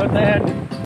So they had